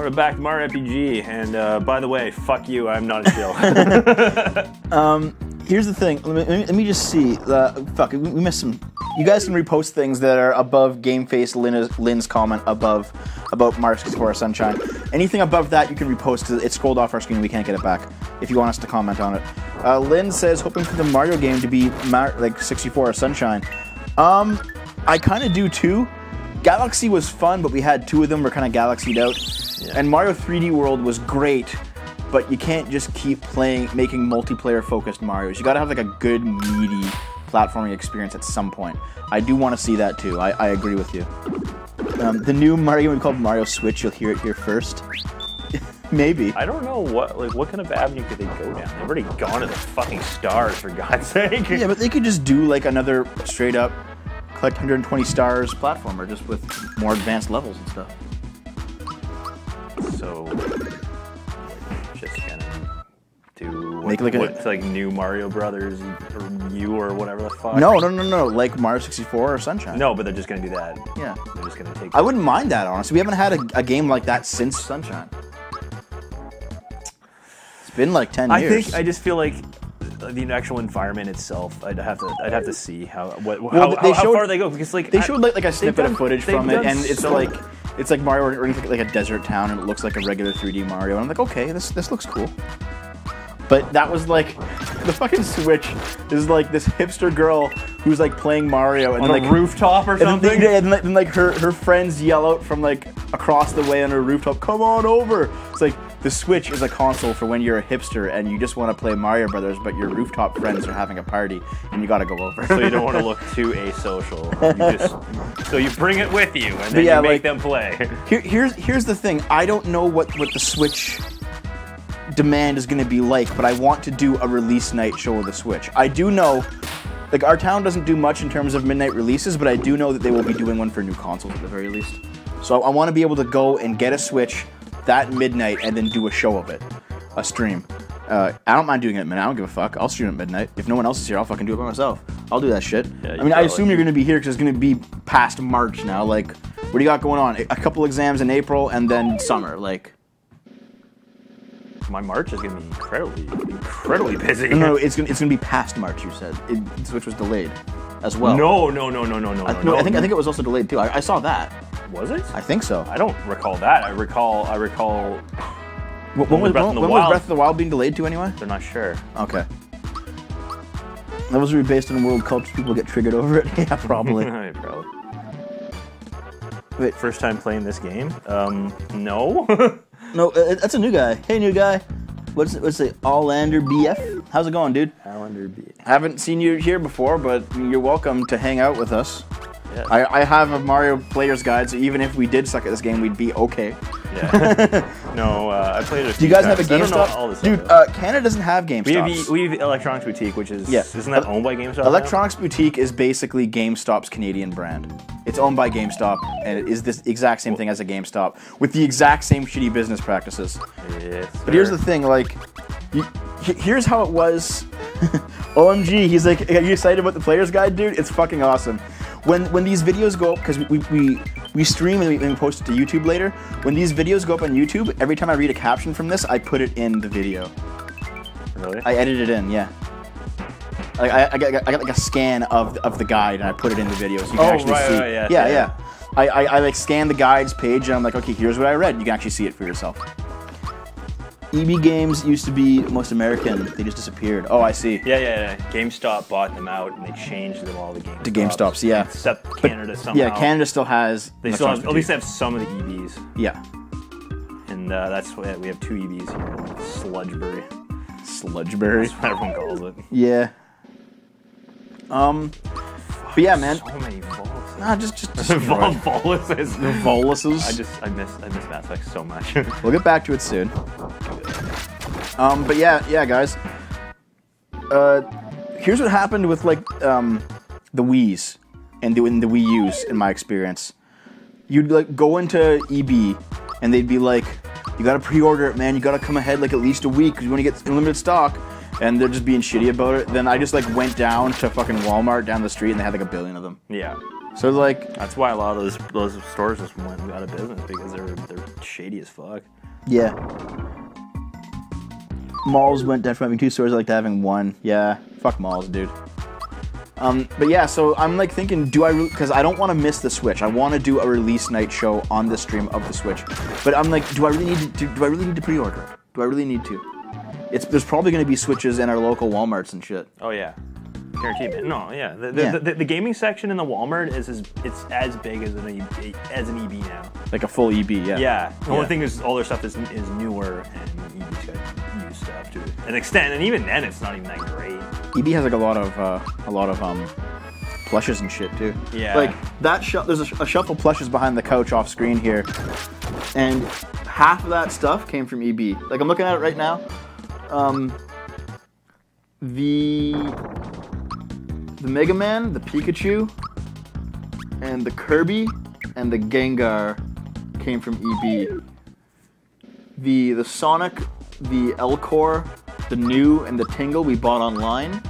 We're back to Mario RPG, and uh, by the way, fuck you, I'm not a shill. Um, here's the thing. Let me, let me just see. Uh, fuck, we, missed some. You guys can repost things that are above Game Face Lynn's, Lynn's comment above about Mario 64 Sunshine. Anything above that you can repost because it scrolled off our screen. and We can't get it back. If you want us to comment on it, uh, Lynn says hoping for the Mario game to be Mar- like 64 or Sunshine. Um, I kind of do too. Galaxy was fun, but we had two of them. We're kind of galaxied out. And Mario 3D World was great, but you can't just keep playing, making multiplayer focused Mario's. You got to have like a good, meaty platforming experience at some point. I do want to see that too. I, I agree with you. Um, the new Mario game we call Mario Switch. You'll hear it here first. Maybe. I don't know what like what kind of avenue could they go down. They've already gone to the fucking stars for God's sake. Yeah, but they could just do like another straight up collect 120 stars platformer just with more advanced levels and stuff. So just gonna do Make like a- what's like new Mario Brothers or you or whatever the fuck. No, no, no, no. Like Mario 64 or Sunshine. No, but they're just gonna do that. Yeah. They're just gonna take. I wouldn't mind that, honestly. We haven't had a, a game like that since Sunshine. It's been like 10 I years. think I just feel like the actual environment itself. I'd have to. I'd have to see how what how, they how, showed- far they go because like They I- showed like, like a snippet done- of footage they've from it, done and it's so- like it's like Mario or anything like a desert town, and it looks like a regular 3D Mario. And I'm like, okay, this this looks cool. But that was like the fucking Switch is like this hipster girl who's like playing Mario and on like a rooftop or and then, something. and, like, and, like her her friends yell out from like across the way on her rooftop, "Come on over!" It's like the Switch is a console for when you're a hipster and you just want to play Mario Brothers, but your rooftop friends are having a party and you got to go over. so you don't want to look too asocial. You just, so you bring it with you and then yeah, you make like- them play. Here, here's here's the thing. I don't know what what the Switch demand is going to be like, but I want to do a release night show of the Switch. I do know, like our town doesn't do much in terms of midnight releases, but I do know that they will be doing one for new consoles at the very least. So I want to be able to go and get a Switch that midnight and then do a show of it, a stream. Uh, I don't mind doing it at midnight. I don't give a fuck. I'll stream at midnight. If no one else is here, I'll fucking do it by myself. I'll do that shit. Yeah, I mean, I assume you're going to be here because it's going to be past March now. Like, what do you got going on? A couple exams in April and then summer. Like, My March is gonna be incredibly, incredibly busy. no, no, it's gonna it's gonna be past March. You said it, Switch was delayed as well. no, no, no, no, no, no, I, no, no, I think I think it was also delayed too. I, I saw that. Was it. I think so. I don't recall that. I recall. I recall. When, when was, Breath when, of the when was Wild. Breath of the Wild being delayed to anyway? They're not sure. Okay. That was really based on world culture. People get triggered over it. yeah, probably. Probably. Wait, First time playing this game. Um, no. no, uh, that's a new guy. Hey, new guy. What's it, what's it? Allander BF. How's it going, dude? Calendar B. Haven't seen you here before, but you're welcome to hang out with us. Yeah. I, I have a Mario player's guide, so even if we did suck at this game, we'd be okay. yeah. no, uh, I played it. Do you guys have a I don't GameStop? all this Dude, uh, Canada doesn't have we have we have Electronics Boutique, which is Yeah. isn't that owned by GameStop? now? Electronics Boutique is basically GameStop's Canadian brand. It's owned by GameStop, and it is this exact same thing as a GameStop with the exact same shitty business practices. Yes, But here's the thing, like, you, here's how it was. OMG, he's like, are you excited about the player's guide, dude? It's fucking awesome. When when these videos go up, because we, we, we, stream and we, and post it to YouTube later, when these videos go up on YouTube, every time I read a caption from this, I put it in the video. Really? I edit it in, yeah. Like I, I, got, I got like a scan of of the guide and I put it in the video so you can Oh, actually right, see. right, yeah, yeah, yeah. yeah. I, I, I like scan the guides page and I'm like, okay, here's what I read. You can actually see it for yourself. EB Games used to be most American. They just disappeared. Oh, I see. yeah, yeah, yeah. GameStop bought them out and they changed them all the GameStops. To GameStops, yeah. Except Canada somehow. Yeah, Canada still has. They still have, at least they have some of the EBs. Yeah. and uh, that's why we have two EBs here. Sludgeberry, Sludgeberry. that's what everyone calls it. Yeah. Um. But yeah, man. So many Volus. Nah, just just. just Vol- Voluses. Voluses. I just I miss I miss Mass Effect so much. We'll get back to it soon. Um, but yeah, yeah, guys. Uh, here's what happened with like um, the Wii's and the, and the Wii U's in my experience. You'd like go into EB and they'd be like, "You gotta pre-order it, man. You gotta come ahead like at least a week because you want to get limited stock." And they're just being shitty about it. Then I just like went down to fucking Walmart down the street and they had like a billion of them. yeah. So like, That's why a lot of those those stores just went out of business because they're they're shady as fuck. yeah. Malls went down from having two stores like to having one. Yeah, fuck malls, dude. Um, but yeah, so I'm like thinking, do I because I don't want to miss the Switch. I want to do a release night show on the stream of the Switch. But I'm like, do I really need to? Do, do I really need to pre-order it? Do I really need to? It's there's probably going to be Switches in our local WalMarts and shit. Oh yeah, guaranteed. man. No, yeah. The, the, Yeah. The, the, gaming section in the Walmart is as it's as big as an EB, as an EB now. Like a full EB, yeah. Yeah. The Yeah. only thing is all their stuff is is newer and EB's got new stuff to an extent, and even then it's not even that great. EB has like a lot of uh, a lot of um plushes and shit too. Yeah. Like that shu- there's a, sh- a shuffle plushes behind the couch off screen here, and half of that stuff came from EB. Like I'm looking at it right now. Um, the the Mega Man, the Pikachu, and the Kirby and the Gengar came from EB. The the Sonic, the Elcor, the New, and the Tingle we bought online.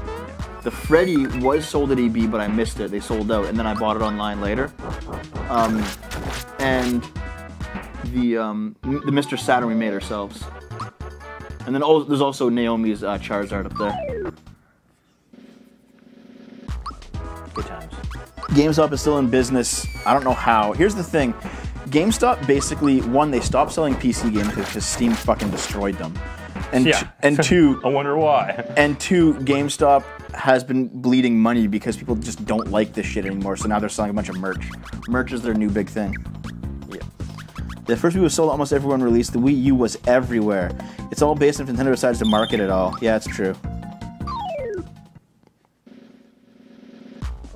The Freddy was sold at EB, but I missed it. They sold out, and then I bought it online later. Um, and the um, the Mr. Saturn we made ourselves. And then al- there's also Naomi's uh, Charizard up there. Good times. GameStop is still in business. I don't know how. Here's the thing. GameStop basically one they stopped selling PC games because Steam fucking destroyed them, and Yeah. and two I wonder why. and two GameStop has been bleeding money because people just don't like this shit anymore. So now they're selling a bunch of merch. Merch is their new big thing. The first Wii was sold almost everyone released. The Wii U was everywhere. It's all based on if Nintendo decides to market it all. Yeah, it's true.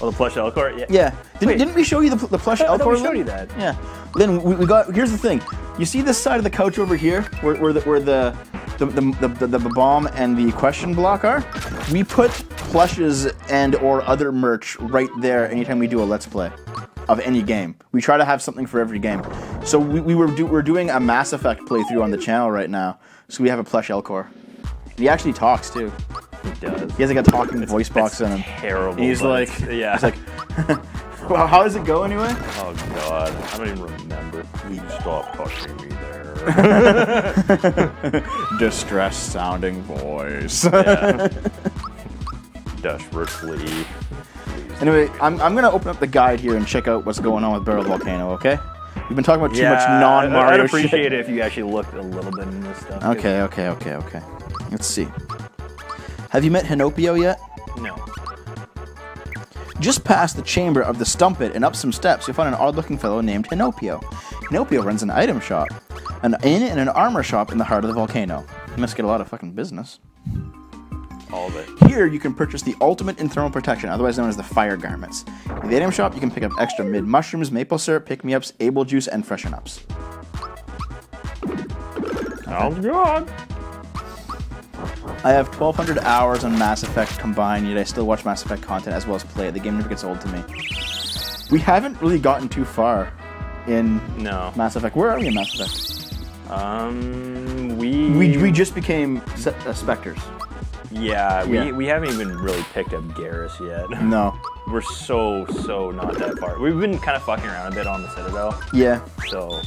Oh, the plush Elcor. Yeah. Yeah. Didn't, Wait. didn't we show you the, the plush I thought Elcor? we showed Lin? you that. Yeah. Then we, we got. Here's the thing. You see this side of the couch over here, where, where the where the the, the, the, the, the bomb and the question block are? We put plushes and or other merch right there anytime we do a let's play of any game. We try to have something for every game. So we, we were do, we're doing a Mass Effect playthrough on the channel right now. So we have a plush Elcor. He actually talks too. He does. He has like a talking voice box in him. terrible. He's like, yeah. he's like, well, how does it go anyway? oh god, I don't even remember. You stop touching me there. Distressed sounding voice. yeah. Desperately. anyway, I'm, I'm gonna open up the guide here and check out what's going on with Barrel Volcano. Okay? We've been talking about too much non-Mario I'd appreciate shit. it if you actually looked a little bit into this stuff. Okay, okay, okay, okay. Let's see. Have you met Hinopio yet? No. Just past the chamber of the Stumpet and up some steps, you'll find an odd-looking fellow named Hinopio. Hinopio runs an item shop, an inn and an armor shop in the heart of the volcano. You must get a lot of fucking business. All of it. Here, you can purchase the ultimate in thermal protection, otherwise known as the fire garments. In the item shop, you can pick up extra mid mushrooms, maple syrup, pick me ups, able juice, and freshen ups. Sounds good. I have 1,200 hours on Mass Effect combined, yet I still watch Mass Effect content as well as play it. The game never gets old to me. We haven't really gotten too far in No. Mass Effect. Where are we in Mass Effect? Um, we We, we just became se- uh, Spectres. Yeah, we Yeah. we haven't even really picked up Garrus yet. No. We're so so not that far. We've been kind of fucking around a bit on the Citadel, Yeah. so.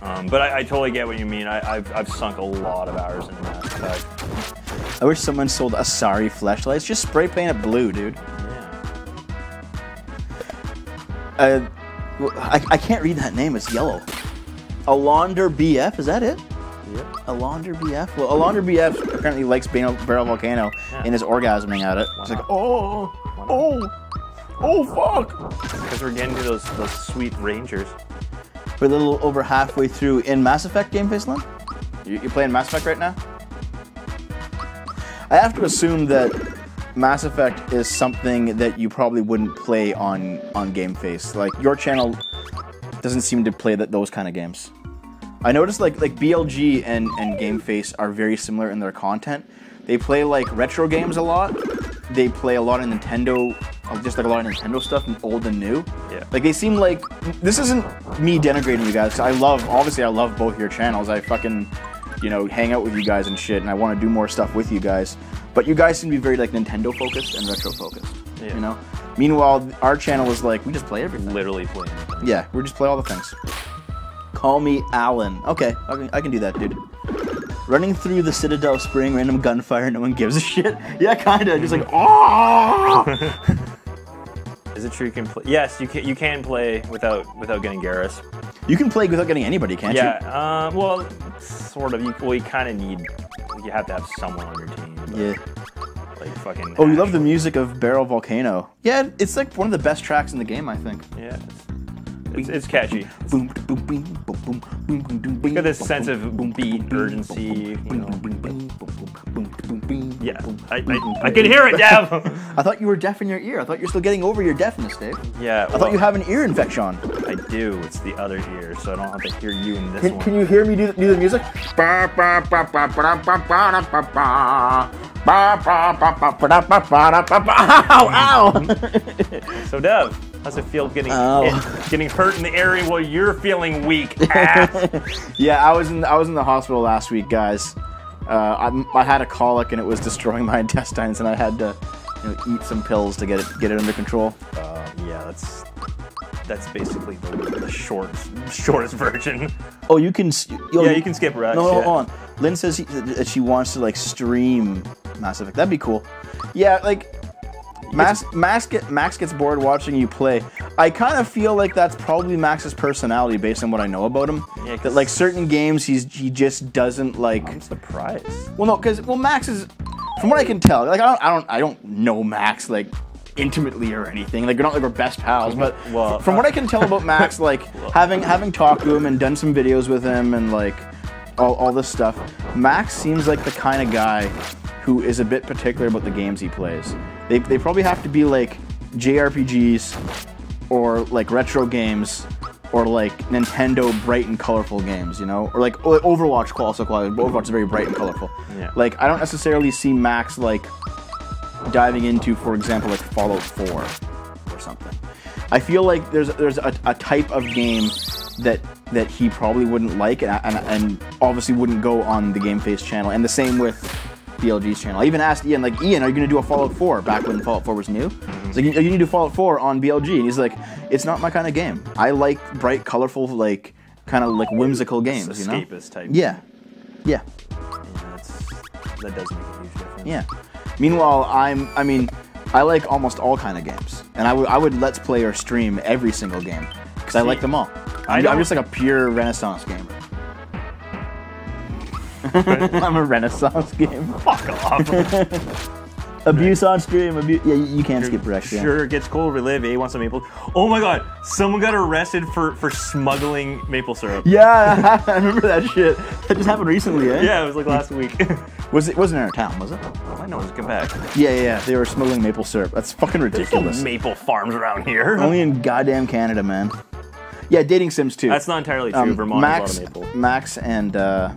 Um, but I, I totally get what you mean. I, I've, I've sunk a lot of hours in Mass Effect. I wish someone sold Asari flashlights. Just spray paint it blue, dude. Yeah. Uh, I, I can't read that name. It's yellow. Alonder BF. Is that it? Yep. Alonder BF. Well, Alonder BF apparently likes Barrel, Barrel Volcano Yeah. and is orgasming at it. It's like, not? oh, oh, oh, fuck. Because we're getting to those those sweet Rangers. We're a little over halfway through in Mass Effect Game Face Lynn? You, you playing Mass Effect right now? I have to assume that Mass Effect is something that you probably wouldn't play on on Game Face. Like your channel doesn't seem to play that those kind of games. I noticed like like BLG and and Game Face are very similar in their content. They play like retro games a lot. They play a lot of Nintendo, uh, just like a lot of Nintendo stuff, old and new. Yeah. Like they seem like this isn't me denigrating you guys. I love obviously I love both your channels. I fucking you know hang out with you guys and shit, and I want to do more stuff with you guys. But you guys seem to be very like Nintendo focused and retro focused. Yeah. You know. Meanwhile, our channel is like, we just play everything. Literally playing. Yeah, we just play all the things. Call me Alan. Okay, I can, I can do that, dude. Running through the Citadel Spring, random gunfire, no one gives a shit. Yeah, kinda. Just like, oh. Is it true you can play? Yes, you can. You can play without without getting Garrus. You can play without getting anybody, can't you? Yeah. Uh, well, sort of. You, well, you kind of need. You have to have someone on your team. but, Yeah. Like fucking. Oh, you love the music of Barrel Volcano. Yeah, it's like one of the best tracks in the game, I think. Yeah. It's, it's catchy. It's got this sense of beat urgency. You know. Yeah, I, I, I can hear it, Dev. I thought you were deaf in your ear. I thought you're still getting over your deafness, Dave. Yeah. Well, I thought you have an ear infection. I do. It's the other ear, so I don't have to hear you in this can, one. Can you hear me do, do the music? ow, ow. so, Dev how's it feel getting Ow. hit- getting hurt in the area while you're feeling weak? yeah, I was in I was in the hospital last week, guys. Uh, I, I had a colic and it was destroying my intestines, and I had to you know, eat some pills to get it get it under control. uh, yeah, that's that's basically the, the short shortest version. Oh, you can. yo, Yeah, you can skip Rex. No, yeah. hold on. Lynn says he, that she wants to like stream Mass Effect. That'd be cool. Yeah, like Max, Max, get, Max gets bored watching you play. I kind of feel like that's probably Max's personality based on what I know about him. Yeah, that like certain games he's he just doesn't like. I'm surprised. Well, no, because well Max is, from what I can tell, like I don't I don't I don't know Max like intimately or anything. Like we're not like we're best pals, but Well, from what I can tell about Max, like having having talked to him and done some videos with him and like all, all this stuff, Max seems like the kind of guy who is a bit particular about the games he plays. They, they probably have to be like JRPGs or like retro games or like Nintendo bright and colorful games, you know, or like Overwatch also quality. but Overwatch is very bright and colorful. Yeah. Like I don't necessarily see Max like diving into, for example, like Fallout 4 or something. I feel like there's there's a, a type of game that that he probably wouldn't like, and, and, and obviously wouldn't go on the Game Face channel. And the same with BLG's channel. I even asked Ian, like, Ian, are you gonna do a Fallout 4 back when Fallout 4 was new? It's like, you, you need to do Fallout 4 on BLG, and he's like, it's not my kind of game. I like bright, colorful, like kind of like whimsical games, you know? Escapist type. Yeah, yeah. Yeah, that's, that does make a huge difference. Yeah. Meanwhile, I'm. I mean, I like almost all kind of games, and I would I would let's play or stream every single game because I like them all. I I'm, I'm just like a pure Renaissance I'm a Renaissance game. Fuck off. Abuse on stream. Abuse. Yeah, you, you can't skip Rex. Yeah. Sure, it gets cool. Relive. A wants some maple. Oh my god! Someone got arrested for for smuggling maple syrup. Yeah, I remember that shit. That just happened recently, eh? Yeah, it was like last week. Was it wasn't in our town, was it? I know it's Quebec. Yeah, yeah, yeah. They were smuggling maple syrup. That's fucking ridiculous. Maple farms around here. Only in goddamn Canada, man. Yeah, dating sims too. That's not entirely true. Um, Vermont Max, has a lot of maple. Max and uh,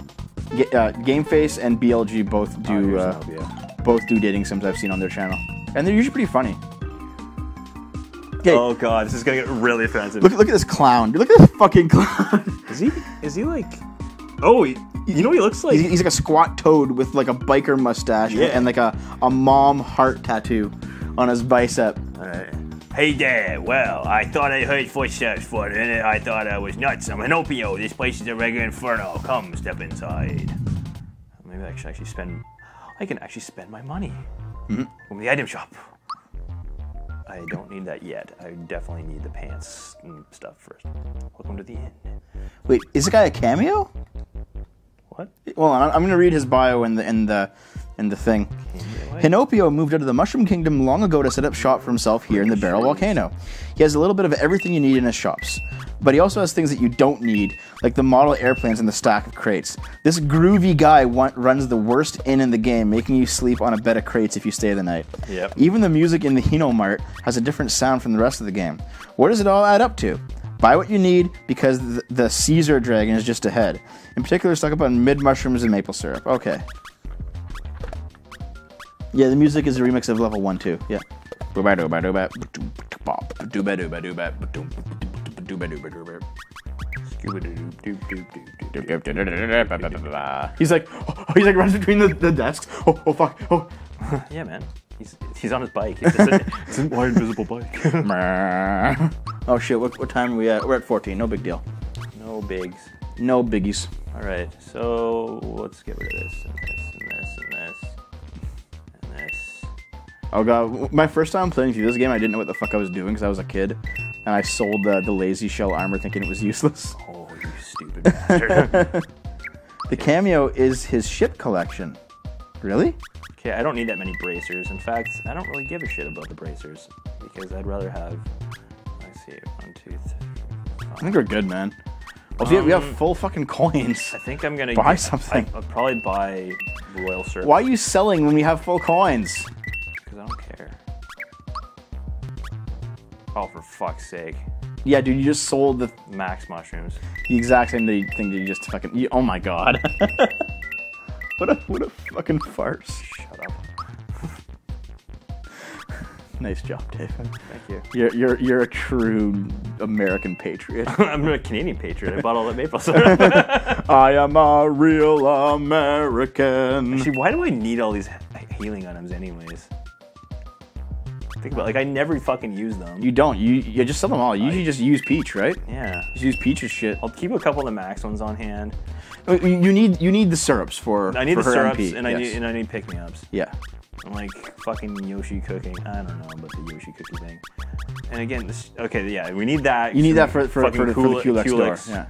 uh, GameFace and BLG both do here's uh, both do dating sims I've seen on their channel, and they're usually pretty funny. Okay, Oh god, this is gonna get really offensive. look look at this clown. Look at this fucking clown. is he? Is he like? Oh, he, you know what he looks like? he's, he's like a squat toad with like a biker mustache Yeah. and like a, a mom heart tattoo on his bicep. Uh, hey there. Well, I thought I heard footsteps for a minute. I thought I was nuts. I'm Hinopio. This place is a regular inferno. Come, step inside. Maybe I should actually spend. I can actually spend my money hmm? from the item shop. I don't need that yet. I definitely need the pants and stuff first. Welcome to the end. Wait, is the guy a cameo? What? Well, I'm, I'm gonna read his bio in the in the in the thing. Hinopio moved out of the Mushroom Kingdom long ago to set up shop for himself here in the Barrel Volcano. He has a little bit of everything you need in his shops, but he also has things that you don't need, like the model airplanes and the stack of crates. This groovy guy runs the worst inn in the game, making you sleep on a bed of crates if you stay the night. Yep. Even the music in the Hino Mart has a different sound from the rest of the game. What does it all add up to? Buy what you need because the, Caesar dragon is just ahead. In particular, stock up on mid mushrooms and maple syrup. Okay. Yeah, the music is a remix of level one too. Yeah. He's like, oh, he's like runs between the, the desks. Oh, oh fuck. Oh, Yeah, man. He's, he's on his bike. It's, just it's my invisible bike. oh shit! What, what time are we at? We're at 14. No big deal. no bigs. No biggies. All right, so let's get rid of this Oh god, my first time playing through this game, I didn't know what the fuck I was doing because I was a kid, and I sold the, the lazy shell armor thinking it was useless. Oh, you stupid bastard. The cameo is his ship collection. Really? okay, I don't need that many bracers. In fact, I don't really give a shit about the bracers because I'd rather have. Let's see, one, two, three. I think we're good, man. Also, yeah, we have Um, full fucking coins. I think I'm gonna Buy get- something. I, I'll probably buy royal syrup. Why are you selling when we have full coins? Because I don't care. Oh, for fuck's sake. Yeah, dude, you just sold the, Max mushrooms. the exact same thing that you just fucking. You, oh my god. what a what a fucking farce. Shut up. Nice job, Dave. Thank you. You're you're you're a true American patriot. I'm a Canadian patriot. I bought all that maple syrup. I am a real American. Actually, why do I need all these healing items anyways? Think about it, like I never fucking use them. You don't. You you just sell them all. You usually just use peach, right? yeah. Just use peach's shit. I'll keep a couple of the max ones on hand. Oh, you you need you need the syrups for. I need for the her syrups MP, and I yes. need and I need pick me ups. Yeah. I'm like fucking Yoshi cooking. I don't know about the Yoshi cookie thing. And again, this okay, yeah, we need that. You need that for for, for, the- for the Cool- Culex door. Yeah.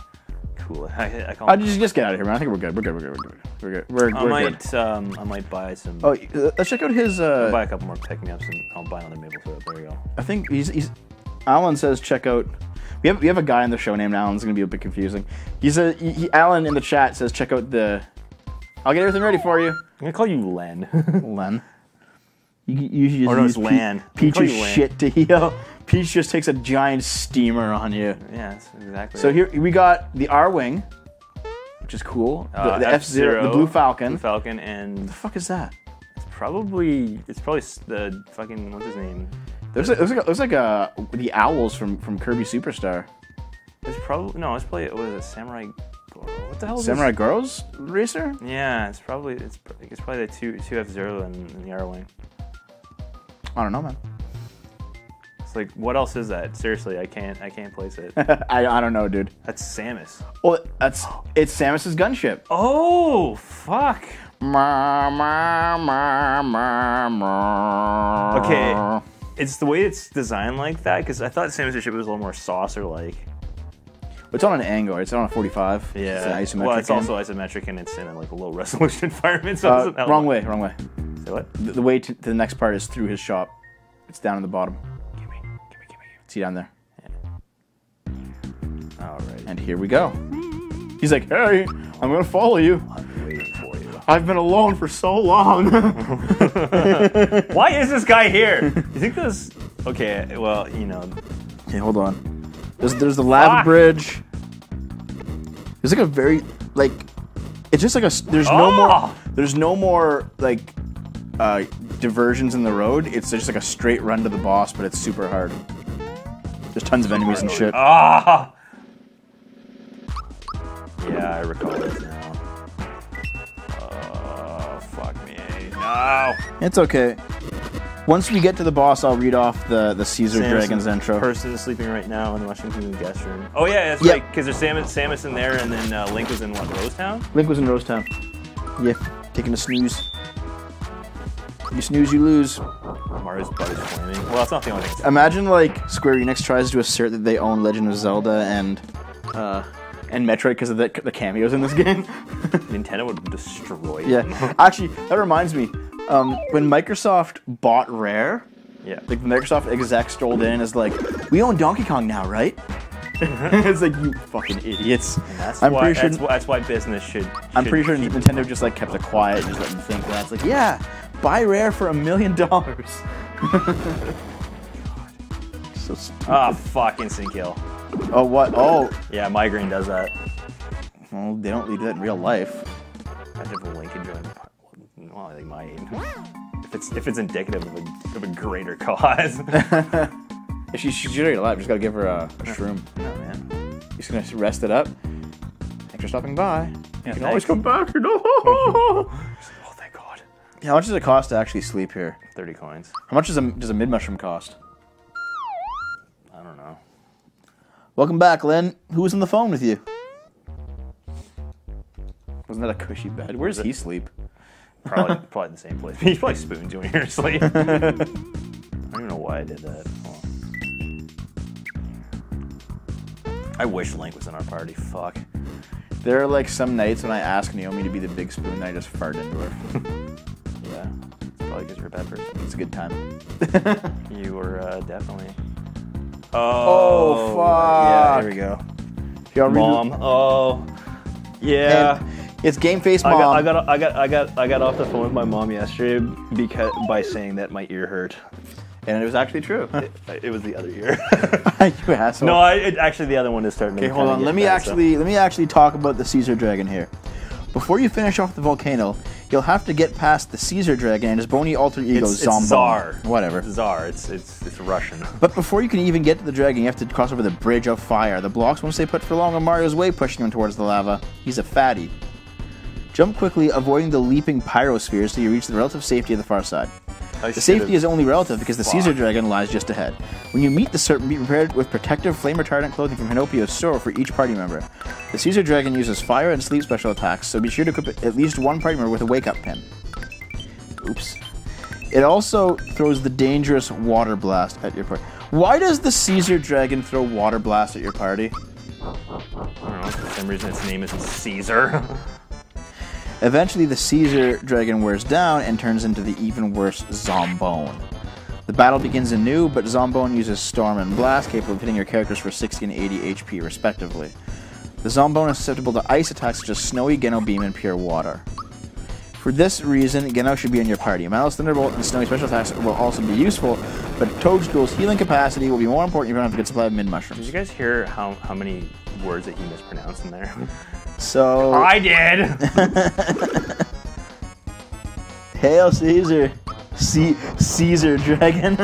Cool. I, I, call Uh, just just get out of here, man. I think we're good. We're good. We're good. We're good. We're good. We're, I we're might good. um I might buy some. Oh, uh, let's check out his. Uh, buy a couple more pick me ups and I'll buy another maple syrup. There you go. I think he's, he's Alan says check out. We have we have a guy in the show named Alan. It's gonna be a bit confusing. He's a he, he- Alan in the chat says check out the. I'll get everything ready for you, I'm gonna call you Len. Len. You, you usually just Or no, use it's Lan. I'll Peach is shit to heal. Peach just takes a giant steamer on you. yeah, that's exactly. So it. here we got the Arwing, which is cool. The, Uh, the F Zero, the Blue Falcon. Blue Falcon, and the fuck is that? it's probably it's probably the fucking what's his name? Looks like, looks like, looks like uh, the owls from, from Kirby Superstar. It's probably no. It's probably what is it? Samurai. What the hell? Is Samurai This? Girls Racer? Yeah, it's probably it's it's probably the two two F Zero and, and the Arwing. I don't know, man. It's like what else is that? Seriously, I can't I can't place it. I, I don't know, dude. That's Samus. Well, that's it's Samus's gunship. Oh fuck. Okay, it's the way it's designed like that because I thought Samus' ship was a little more saucer like. It's on an angle. It's on a 45. Yeah. It's an isometric. well, it's also isometric and it's in a, like a low resolution environment. So Uh, wrong way. Wrong way. Say what? The, the way to, to the next part is through his shop. It's down in the bottom. Gimme, gimme, gimme. See down there. All right. And here we go. He's like, hey, I'm gonna follow you. I'm waiting for you. I've been alone for so long. Why is this guy here? You think this? Okay, well, you know, okay, hold on. There's there's the lava Fuck. bridge. There's like a very like it's just like a. there's no Oh! more there's no more like uh diversions in the road. It's just like a straight run to the boss, but it's super hard. There's tons of enemies and shit. ah. Yeah, I recall this now. Oh, fuck me. No. It's okay. Once we get to the boss, I'll read off the the Caesar Samus Dragons intro. Person is sleeping right now in the Washington guest room. Oh yeah, that's Yeah. right. Because there's Samus, Samus in there, and then uh, Link was in what Rosetown. Link was in Rosetown. Yeah, taking a snooze. You snooze, you lose. Mario's butt is flaming. Well, that's not the only thing. Imagine like Square Enix tries to assert that they own Legend of Zelda and uh, and Metroid because of the, the cameos in this game. Nintendo would destroy. yeah, them. actually, that reminds me. Um, when Microsoft bought Rare, yeah. like the Microsoft exec strolled in and is like, "We own Donkey Kong now, right?" it's like you fucking idiots. That's I'm why. pretty sure. that's, why that's why business should. I'm pretty sure Nintendo just like kept it quiet and just let them think that. It's like, yeah, buy Rare for a million dollars. So stupid. Ah, fuck, instant kill. Oh what? Oh, Yeah, migraine does that. well, they don't lead that in real life. Imagine if Lincoln joined. Well, they might. If it's if it's indicative of a of a greater cause. no If she, she's already alive, just gotta give her a, a shroom. man. He's gonna rest it up. Thanks for stopping by. Yeah, you can always come back. No. Oh, How much does it cost to actually sleep here? 30 coins. How much does a does a mid mushroom cost? I don't know. Welcome back, Lynn. Who was on the phone with you? Wasn't that a cushy bed? Where does he sleep? Probably, probably the same place. He probably spoons you when you're asleep. I don't even know why I did that. I wish Link was in our party. Fuck. There are like some nights when I ask Naomi to be the big spoon, and I just fart into her. Yeah. Probably because you're a bad person. It's a good time. You were uh, definitely. Oh, Yeah, fuck. here we go. Y'all Mom. Oh. Yeah. And it's Game Face I Mom. got, I got, I got, I got, I got off the phone with my mom yesterday because by saying that my ear hurt. and it was actually true. It, it was the other ear. you asshole. no, I, it, actually the other one is starting. To. Okay, hold on. Let me actually let me actually talk about the Caesar Dragon here. Before you finish off the volcano, you'll have to get past the Caesar Dragon and his bony alter ego It's, it's. Whatever. Czar. It's it's it's Russian. But before you can even get to the dragon, you have to cross over the Bridge of Fire. The blocks won't stay put for long on Mario's way, pushing him towards the lava. He's a fatty. Jump quickly, avoiding the leaping pyrospheres till you reach the relative safety of the far side. The safety is only relative because the Caesar Dragon lies just ahead. When you meet the serpent, be prepared with protective flame retardant clothing from Hinopio's store for each party member. The Caesar Dragon uses fire and sleep special attacks, so be sure to equip at least one party member with a wake up pin. Oops. It also throws the dangerous water blast at your party. Why does the Caesar Dragon throw water blast at your party? I don't know. For some reason, its name isn't Caesar. Eventually, the Caesar dragon wears down and turns into the even worse Zombone. The battle begins anew, but Zombone uses Storm and Blast, capable of hitting your characters for 60 and 80 HP, respectively. The Zombone is susceptible to ice attacks such as Snowy, Geno Beam, and Pure Water. For this reason, Geno should be in your party. Mallow's Thunderbolt and Snowy special attacks will also be useful, but Toadstool's healing capacity will be more important if you don't have a good supply of mid Did you guys hear how how many words that he mispronounced in there? So, oh, I did. Hail Caesar! C- Caesar Dragon.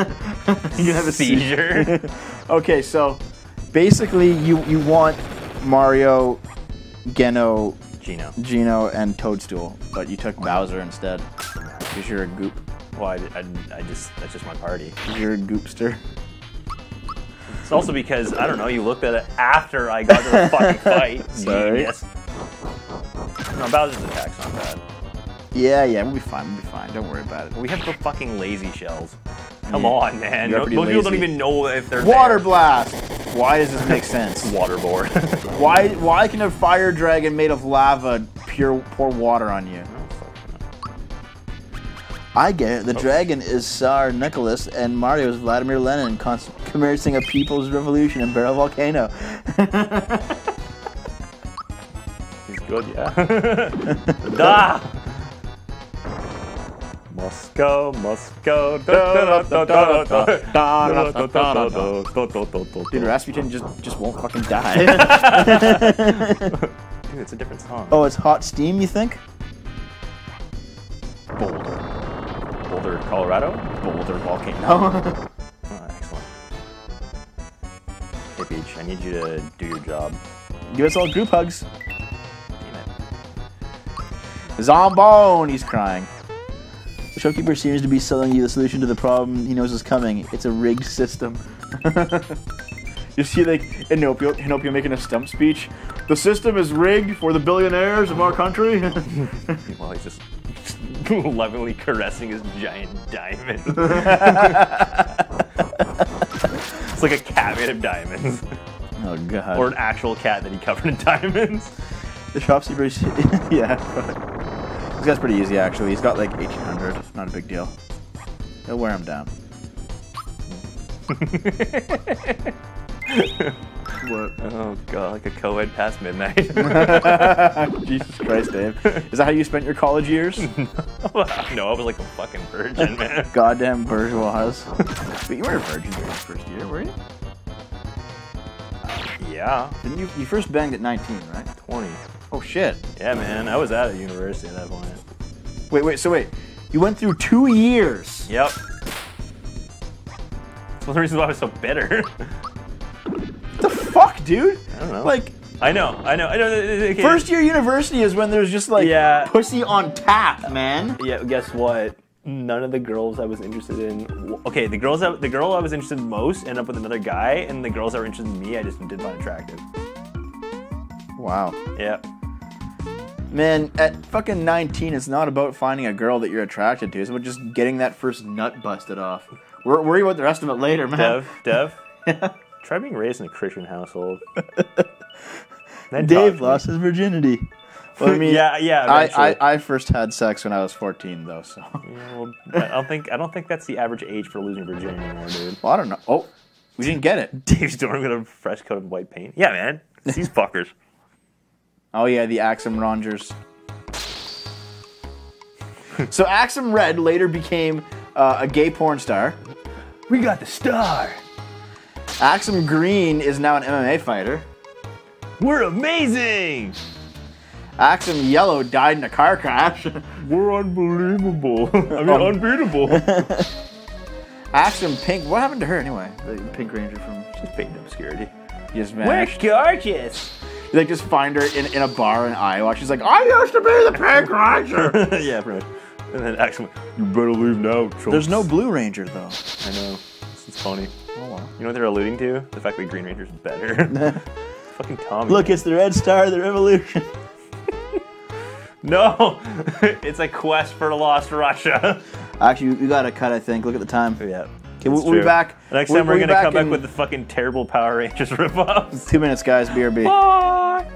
you have a seizure. Okay, so basically, you you want Mario, Geno, Gino. Gino, and Toadstool, but you took Bowser instead because you're a goop. Well, I, I, I just that's just my party. You're a goopster. It's also because I don't know. You looked at it after I got to the fucking fight. Sorry. Genius. No, Bowser's attack's not bad. Yeah, yeah, we'll be fine. We'll be fine. Don't worry about it. We have the fucking lazy shells. Come Yeah. on, man. No- Most people don't even know if they're Water there. blast. Why does this make sense? Waterboard. Why why can a fire dragon made of lava pure pour water on you? I get it. The oh. dragon is Tsar Nicholas, and Mario is Vladimir Lenin, commencing a people's revolution in Barrel Volcano. Good, yeah. da. Moscow, Moscow. Dude, Rasputin just just won't fucking die. Dude, it's a different song. oh, it's hot steam. You think? Boulder. Boulder, Colorado? Boulder Volcano. Oh, excellent. Hey, Peach, I need you to do your job. Give us all group hugs. Zombone, he's crying. The shopkeeper seems to be selling you the solution to the problem he knows is coming. It's a rigged system. you see, like, Hinopio, Hinopio making a stump speech. The system is rigged for the billionaires of our country. Well, he's just lovingly caressing his giant diamond. it's like a cat made of diamonds. oh, God. Or an actual cat that he covered in diamonds. the shopkeeper, yeah. This guy's pretty easy, actually. He's got like 1800. It's not a big deal. He'll wear him down. what? Oh god, like a co-ed past midnight. Jesus Christ, Dave. Is that how you spent your college years? no, I was like a fucking virgin, man. Goddamn bourgeois. but you weren't a virgin during your first year, were you? Yeah, Didn't you? You first banged at 19, right? 20. Oh shit. Yeah, man, I was at a university at that point. Wait, wait. So wait, you went through two years. Yep. That's one of the reasons why I was so bitter. What the fuck, dude? I don't know. Like I know, I know, I know. okay. first year university is when there's just like Yeah. pussy on tap, man. Yeah, guess what? None of the girls I was interested in. Okay, the girls that, the girl I was interested in most ended up with another guy, and the girls that were interested in me, I just didn't find attractive. Wow. Yeah. Man, at fucking 19, it's not about finding a girl that you're attracted to. It's about just getting that first nut busted off. Wor- worry about the rest of it later, man. Dev, Dev, try being raised in a Christian household. Dave lost his virginity. Well, I mean, yeah, yeah. I. I, I first had sex when I was 14, though, so. Yeah, well, I don't think I don't think that's the average age for losing virginity anymore, dude. Well, I don't know. Oh, we didn't get it. Dave's doing with a fresh coat of white paint. Yeah, man. It's these fuckers. Oh, yeah, the Axem Rangers. so, Axem Red later became uh, a gay porn star. We got the star. Axem Green is now an MMA fighter. We're amazing. Axem Yellow died in a car crash. We're unbelievable. I mean, Um, unbeatable. Axem Pink, what happened to her anyway? The Pink Ranger from Just fading obscurity. Yes, just We're gorgeous. You like just find her in, in a bar in Iowa. She's like, I used to be the Pink Ranger. yeah, pretty much. And then actually, you better leave now. Chumps. There's no Blue Ranger though. I know. This is funny. Oh wow. You know what they're alluding to? The fact that Green Ranger's better. Fucking Tommy. Look, it's the Red Star of the Revolution. No, it's a quest for lost Russia. Actually, we got to cut. I think. Look at the time. yeah. Okay, we'll, we'll be back. Next time we're, we'll gonna come back with the fucking terrible Power Rangers ripoffs. two minutes, guys. BRB. Bye.